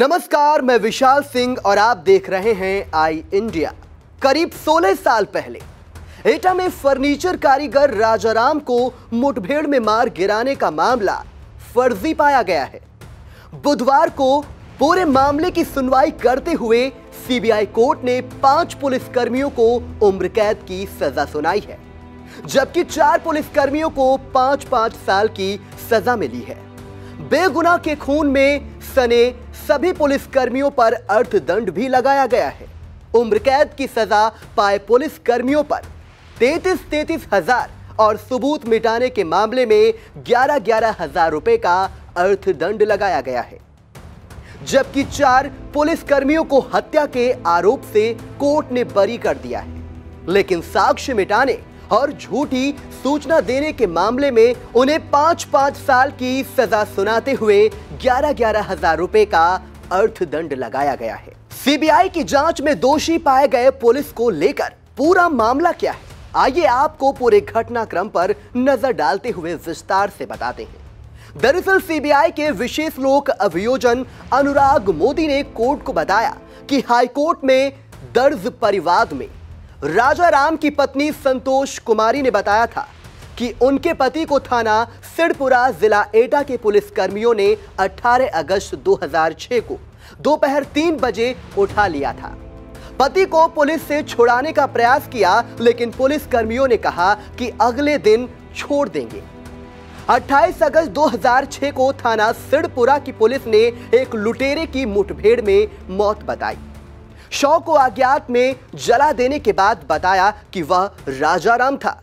नमस्कार, मैं विशाल सिंह और आप देख रहे हैं आई इंडिया। करीब 16 साल पहले, एटा में फर्नीचर कारीगर राजाराम को मुठभेड़ में मार गिराने का मामला फर्जी पाया गया है। बुधवार को पूरे मामले की सुनवाई करते हुए सीबीआई कोर्ट ने पाँच पुलिसकर्मियों को उम्र कैद की सजा सुनाई है, जबकि चार पुलिसकर्मियों को पाँच पाँच साल की सजा मिली है। बेगुनाह के खून में सने सभी पुलिसकर्मियों पर अर्थदंड भी लगाया गया है। उम्र कैद की सजा पाए पुलिसकर्मियों पर। तैतीस तैतीस हज़ार और सबूत मिटाने के मामले में ग्यारह ग्यारह हज़ार रुपए का अर्थदंड लगाया गया है। जबकि चार पुलिसकर्मियों को हत्या के आरोप से कोर्ट ने बरी कर दिया है। लेकिन साक्ष्य मिटाने और झूठी सूचना देने के मामले में उन्हें पाँच पाँच साल की सजा सुनाते हुए ग्यारह ग्यारह हज़ार रुपए का अर्थदंड लगाया गया है। सीबीआई की जाँच में दोषी पाए गए पुलिस को लेकर पूरा मामला क्या है? आइए आपको पूरे घटनाक्रम पर नज़र डालते हुए विस्तार से बताते हैं। दरअसल सीबीआई के विशेष लोक अभियोजन अनुराग मोदी ने कोर्ट को बताया कि हाईकोर्ट में दर्ज परिवाद में राजा राम की पत्नी संतोष कुमारी ने बताया था कि उनके पति को थाना सिड़पुरा जिला एटा के पुलिस कर्मियों ने 18 अगस्त 2006 को दोपहर तीन बजे उठा लिया था। पति को पुलिस से छुड़ाने का प्रयास किया, लेकिन पुलिस कर्मियों ने कहा कि अगले दिन छोड़ देंगे। 28 अगस्त 2006 को थाना सिड़पुरा की पुलिस ने एक लुटेरे की मुठभेड़ में मौत बताई। शव को अज्ञात में जला देने के बाद बताया कि वह राजाराम था।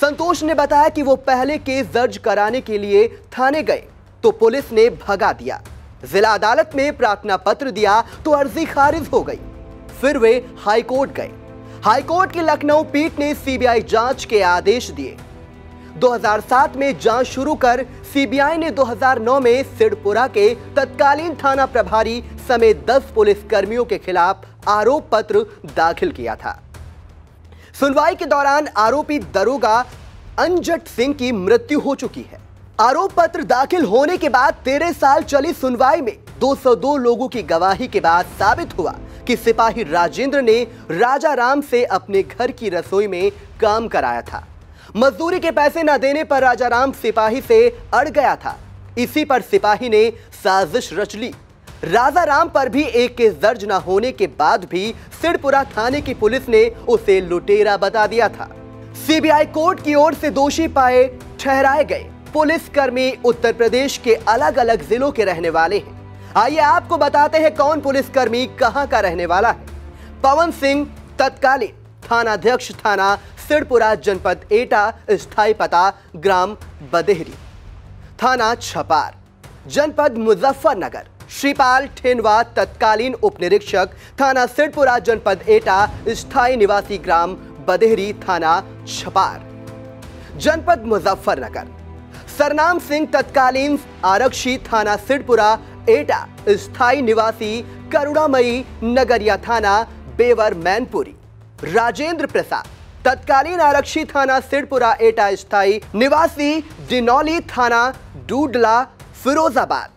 संतोष ने बताया कि वो पहले केस दर्ज कराने के लिए थाने गए तो पुलिस ने भगा दिया। जिला अदालत में प्रार्थना पत्र दिया तो अर्जी खारिज हो गई। फिर वे हाईकोर्ट गए। हाईकोर्ट की लखनऊ पीठ ने सीबीआई जाँच के आदेश दिए। 2007 में जाँच शुरू कर सीबीआई ने 2009 में सिडपुरा के तत्कालीन थाना प्रभारी समेत 10 पुलिस कर्मियों के खिलाफ आरोप पत्र दाखिल किया था। सुनवाई के दौरान आरोपी दरोगा अंजट सिंह की मृत्यु हो चुकी है। आरोप पत्र दाखिल होने के बाद तेरह साल चली सुनवाई में 202 लोगों की गवाही के बाद साबित हुआ कि सिपाही राजेंद्र ने राजा राम से अपने घर की रसोई में काम कराया था। मजदूरी के पैसे न देने पर राजा राम सिपाही से अड़ गया था। इसी पर सिपाही ने साजिश रच ली। राजा राम पर भी एक केस दर्ज न होने के बाद भी सिड़पुरा थाने की पुलिस ने उसे लुटेरा बता दिया था। सीबीआई कोर्ट की ओर से दोषी पाए ठहराए गए। पुलिसकर्मी उत्तर प्रदेश के अलग अलग जिलों के रहने वाले हैं। आइए आपको बताते हैं कौन पुलिसकर्मी कहाँ का रहने वाला है। पवन सिंह, तत्कालीन थानाध्यक्ष, थाना सिड़पुरा जनपद एटा स्थायी पता, ग्राम बदेहरी। थाना छपार। जनपद मुजफ्फरनगर। श्रीपाल ठेनवा तत्कालीन उप निरीक्षक थाना सिड़पुरा जनपद एटा स्थायी निवासी ग्राम बदेहरी, थाना छपार। जनपद मुजफ्फरनगर। सरनाम सिंह तत्कालीन आरक्षी, थाना सिड़पुरा एटा स्थायी निवासी करुणामयी नगरिया थाना, बेवर मैनपुरी। राजेंद्र प्रसाद। तत्कालीन आरक्षी थाना सिड़पुरा एटा स्थायी निवासी डिनौली थाना डूडला, फिरोजाबाद।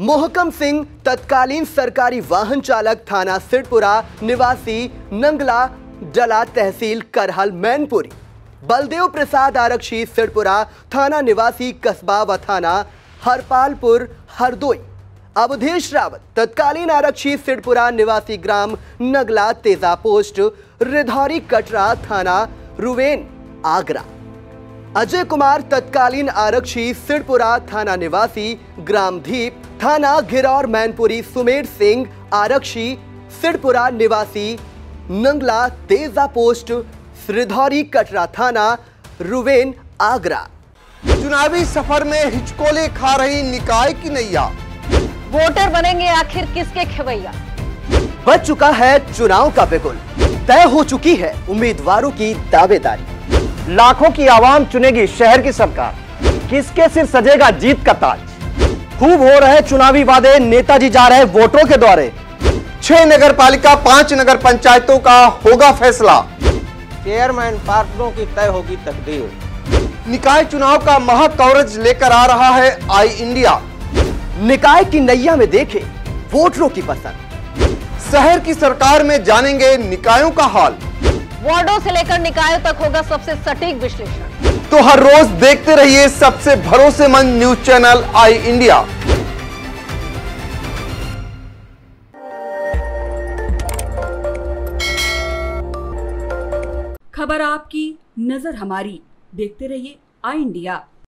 मोहकम सिंह, तत्कालीन सरकारी वाहन चालक थाना सिड़पुरा निवासी नंगला, डला तहसील करहल, मैनपुरी। बलदेव प्रसाद आरक्षी सिड़पुरा थाना निवासी कस्बा व थाना हरपालपुर, हरदोई। अवधेश रावत, तत्कालीन आरक्षी सिड़पुरा निवासी ग्राम नगला तेजा पोस्ट, रिधौरी कटरा थाना रुवेन, आगरा। अजय कुमार, तत्कालीन आरक्षी सिड़पुरा थाना निवासी ग्रामदीप, थाना घिरौर, मैनपुरी सुमेर सिंह, आरक्षी सिड़पुरा निवासी नंगला तेजा पोस्ट श्रीधौरी कटरा थाना रुवेन, आगरा। चुनावी सफ़र में हिचकोले खा रही निकाय की नैया। वोटर बनेंगे आखिर किसके खेवैया? बच चुका है चुनाव का बिगुल। तय हो चुकी है उम्मीदवारों की दावेदारी। लाखों की आवाम चुनेगी शहर की सरकार। किसके सिर सजेगा जीत का ताज? खूब हो रहे चुनावी वादे नेताजी जा रहे वोटरों के द्वारे। छह नगर पालिका पाँच नगर पंचायतों का होगा फैसला। चेयरमैन पार्षदों की तय होगी तकदीर। निकाय चुनाव का महा कवरेज लेकर आ रहा है आई इंडिया। निकाय की नैया में देखे वोटरों की पसंद। शहर की सरकार में जानेंगे निकायों का हाल। वार्डो से लेकर निकायों तक होगा सबसे सटीक विश्लेषण। तो हर रोज देखते रहिए सबसे भरोसेमंद न्यूज़ चैनल आई इंडिया। खबर आपकी नज़र हमारी। देखते रहिए आई इंडिया।